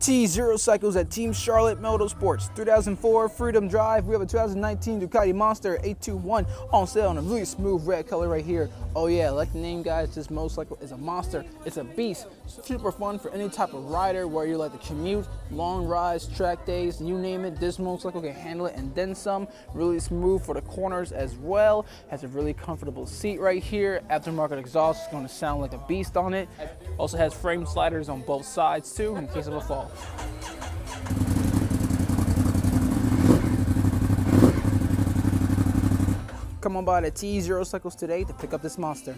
T0 Cycles at Team Charlotte Motorsports. 2004 Freedom Drive. We have a 2019 Ducati Monster 821 on sale in a really smooth red color right here. Oh yeah, like the name guys, this motorcycle is a monster. It's a beast. Super fun for any type of rider where you like to commute, long rides, track days, you name it. This motorcycle can handle it and then some. Really smooth for the corners as well. Has a really comfortable seat right here. Aftermarket exhaust is going to sound like a beast on it. Also has frame sliders on both sides too in case of a fall. Come on by the T0 Cycles today to pick up this monster.